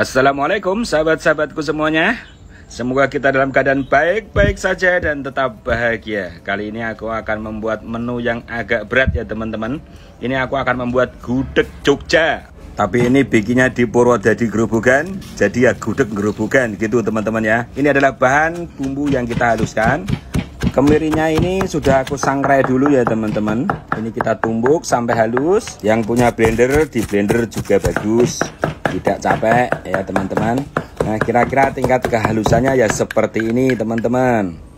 Assalamualaikum sahabat-sahabatku semuanya. Semoga kita dalam keadaan baik-baik saja dan tetap bahagia. Kali ini aku akan membuat menu yang agak berat ya teman-teman. Ini aku akan membuat gudeg Jogja. Tapi ini bikinnya di Purwodadi Gerobogan Jadi ya gudeg Gerobogan gitu teman-teman ya. Ini adalah bahan bumbu yang kita haluskan. Kemirinya ini sudah aku sangrai dulu ya teman-teman. Ini kita tumbuk sampai halus. Yang punya blender di blender juga bagus Tidak capek ya teman-teman. Nah kira-kira tingkat kehalusannya ya seperti ini teman-teman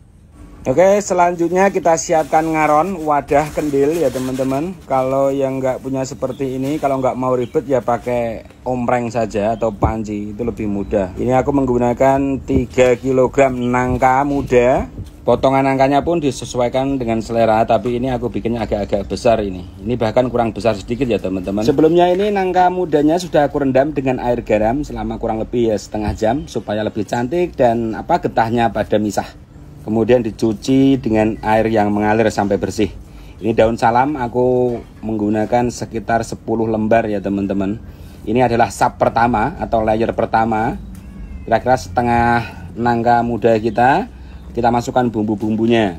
Oke selanjutnya kita siapkan ngaron wadah kendil ya teman-teman. Kalau yang nggak punya seperti ini kalau nggak mau ribet ya pakai ompreng saja atau panci. Itu lebih mudah. Ini aku menggunakan 3 kg nangka muda. Potongan nangkanya pun disesuaikan dengan selera Tapi ini aku bikinnya agak-agak besar ini. Ini bahkan kurang besar sedikit ya teman-teman. Sebelumnya ini nangka mudanya sudah aku rendam dengan air garam Selama kurang lebih ya setengah jam Supaya lebih cantik dan apa getahnya pada misah kemudian dicuci dengan air yang mengalir sampai bersih. Ini daun salam aku menggunakan sekitar 10 lembar ya teman-teman. Ini adalah sap pertama atau layer pertama. Kira-kira setengah nangka muda kita kita masukkan bumbu-bumbunya.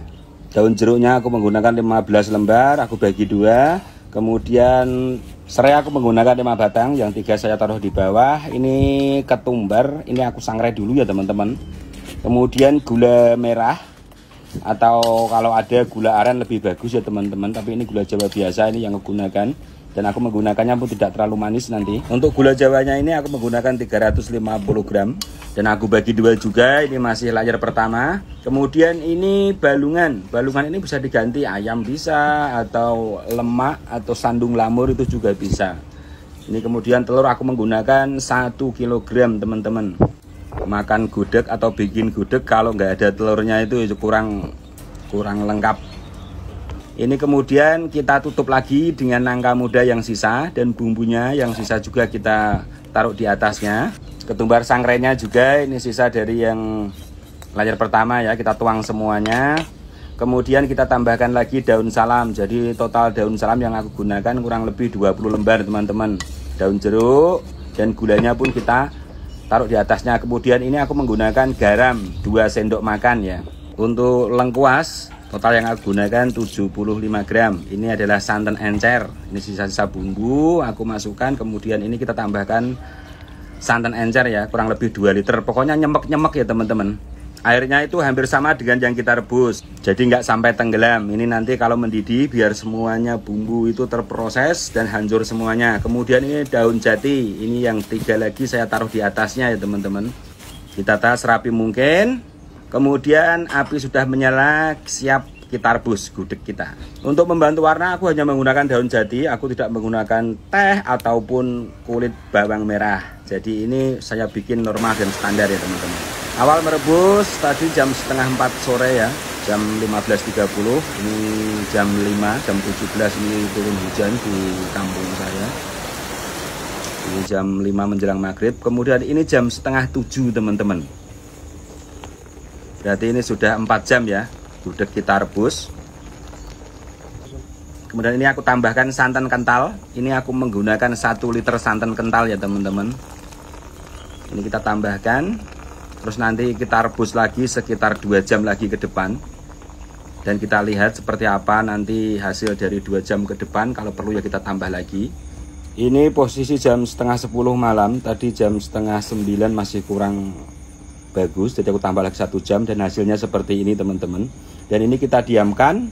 Daun jeruknya aku menggunakan 15 lembar aku bagi dua. Kemudian serai aku menggunakan 5 batang yang tiga saya taruh di bawah. Ini ketumbar ini aku sangrai dulu ya teman-teman kemudian gula merah atau kalau ada gula aren lebih bagus ya teman-teman. Tapi ini gula jawa biasa ini yang menggunakan. Dan aku menggunakannya pun tidak terlalu manis nanti. Untuk gula jawanya ini aku menggunakan 350 gram. Dan aku bagi dua juga ini masih layar pertama. Kemudian ini balungan. Balungan ini bisa diganti ayam bisa atau lemak atau sandung lamur itu juga bisa. Ini kemudian telur aku menggunakan 1 kg teman-teman makan gudeg atau bikin gudeg kalau nggak ada telurnya itu kurang kurang lengkap. Ini kemudian kita tutup lagi dengan nangka muda yang sisa dan bumbunya yang sisa juga kita taruh di atasnya. Ketumbar sangrenya juga ini sisa dari yang layar pertama ya kita tuang semuanya. Kemudian kita tambahkan lagi daun salam. Jadi total daun salam yang aku gunakan kurang lebih 20 lembar teman-teman. Daun jeruk dan gulanya pun kita taruh di atasnya. Kemudian ini aku menggunakan garam 2 sendok makan ya. Untuk lengkuas total yang aku gunakan 75 gram. Ini adalah santan encer. Ini sisa-sisa bumbu aku masukkan. Kemudian ini kita tambahkan santan encer ya kurang lebih 2 liter. Pokoknya nyemek-nyemek ya teman-teman airnya itu hampir sama dengan yang kita rebus. Jadi nggak sampai tenggelam. Ini nanti kalau mendidih biar semuanya bumbu itu terproses dan hancur semuanya. Kemudian ini daun jati. Ini yang tiga lagi saya taruh di atasnya ya teman-teman. Kita tas rapi mungkin. Kemudian api sudah menyala siap kita rebus gudeg kita. Untuk membantu warna aku hanya menggunakan daun jati. Aku tidak menggunakan teh ataupun kulit bawang merah. Jadi ini saya bikin normal dan standar ya teman-teman awal merebus tadi jam setengah 4 sore ya jam 15.30 ini jam 5 jam 17 ini turun hujan di kampung saya. Ini jam 5 menjelang maghrib kemudian ini jam setengah 7 teman-teman. Berarti ini sudah 4 jam ya gudeg kita rebus. Kemudian ini aku tambahkan santan kental. Ini aku menggunakan 1 liter santan kental ya teman-teman. Ini kita tambahkan terus nanti kita rebus lagi sekitar dua jam lagi ke depan. Dan kita lihat seperti apa nanti hasil dari dua jam ke depan. Kalau perlu ya kita tambah lagi. Ini posisi jam setengah 10 malam. Tadi jam setengah 9 masih kurang bagus. Jadi aku tambah lagi satu jam dan hasilnya seperti ini teman-teman. Dan ini kita diamkan.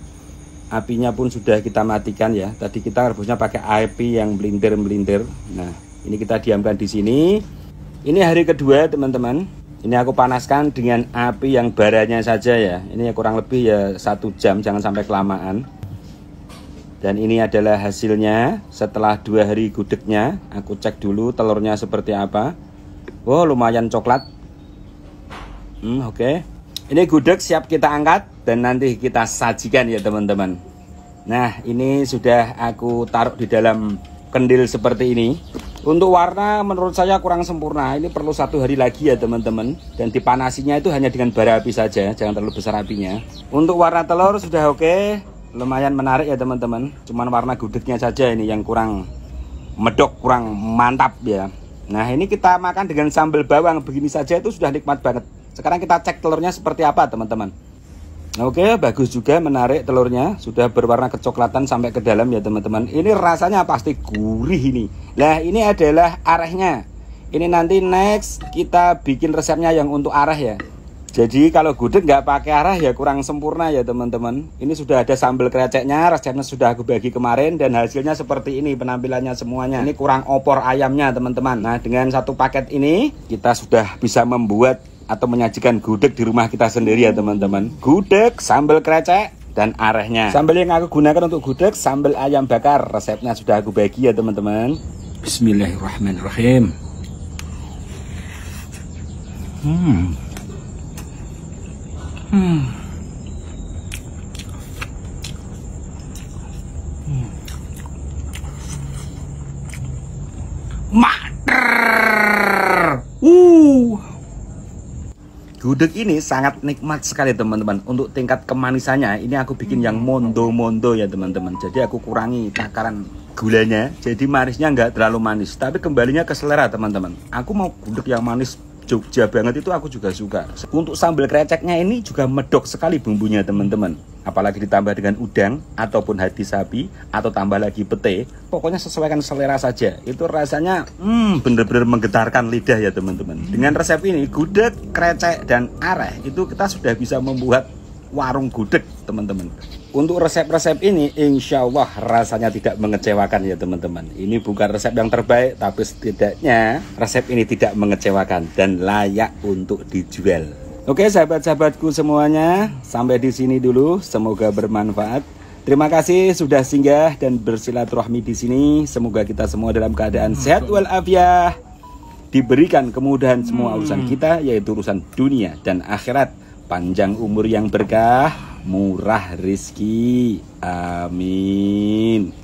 Apinya pun sudah kita matikan ya. Tadi kita rebusnya pakai api yang melintir-melintir. Nah ini kita diamkan di sini. Ini hari kedua teman-teman ini aku panaskan dengan api yang baranya saja ya. Ini kurang lebih ya satu jam jangan sampai kelamaan. Dan ini adalah hasilnya setelah dua hari gudegnya. Aku cek dulu telurnya seperti apa. Oh lumayan coklat. Hmm, oke. Okay. ini gudeg siap kita angkat dan nanti kita sajikan ya teman-teman. Nah ini sudah aku taruh di dalam kendil seperti ini untuk warna menurut saya kurang sempurna. Ini perlu satu hari lagi ya teman-teman. Dan dipanasinya itu hanya dengan bara api saja, jangan terlalu besar apinya. Untuk warna telur sudah oke, lumayan menarik ya teman-teman. Cuman warna gudegnya saja ini yang kurang medok, kurang mantap ya. Nah ini kita makan dengan sambal bawang begini saja itu sudah nikmat banget. Sekarang kita cek telurnya seperti apa teman-teman. Oke bagus juga menarik telurnya sudah berwarna kecoklatan sampai ke dalam ya teman-teman. Ini rasanya pasti gurih ini. Nah ini adalah arahnya. Ini nanti next kita bikin resepnya yang untuk arah ya. Jadi kalau gudeg nggak pakai arah ya kurang sempurna ya teman-teman. Ini sudah ada sambal kreceknya, resepnya sudah aku bagi kemarin dan hasilnya seperti ini penampilannya semuanya. Ini kurang opor ayamnya teman-teman. Nah dengan satu paket ini kita sudah bisa membuat atau menyajikan gudeg di rumah kita sendiri ya teman-teman. Gudeg, sambal krecek, dan arahnya. Sambal yang aku gunakan untuk gudeg sambal ayam bakar. Resepnya sudah aku bagi ya teman-teman. Bismillahirrahmanirrahim. Hmm. Hmm. Gudeg ini sangat nikmat sekali teman-teman. Untuk tingkat kemanisannya Ini aku bikin yang mondo-mondo ya teman-teman. Jadi aku kurangi takaran gulanya Jadi manisnya nggak terlalu manis. Tapi kembalinya ke selera teman-teman. Aku mau gudeg yang manis Jogja banget itu aku juga suka. Untuk sambal kreceknya ini juga medok sekali bumbunya teman-teman. Apalagi ditambah dengan udang ataupun hati sapi atau tambah lagi pete. Pokoknya sesuaikan selera saja. Itu rasanya hmm, bener-bener menggetarkan lidah ya teman-teman. Dengan resep ini gudeg, krecek, dan areh itu kita sudah bisa membuat warung gudeg teman-teman untuk resep-resep ini insya Allah rasanya tidak mengecewakan ya teman-teman. Ini bukan resep yang terbaik tapi setidaknya resep ini tidak mengecewakan dan layak untuk dijual. Oke sahabat-sahabatku semuanya sampai di sini dulu. Semoga bermanfaat. Terima kasih sudah singgah dan bersilaturahmi di sini. Semoga kita semua dalam keadaan sehat walafiat, diberikan kemudahan semua urusan kita yaitu urusan dunia dan akhirat. Panjang umur yang berkah, murah rizki. Amin.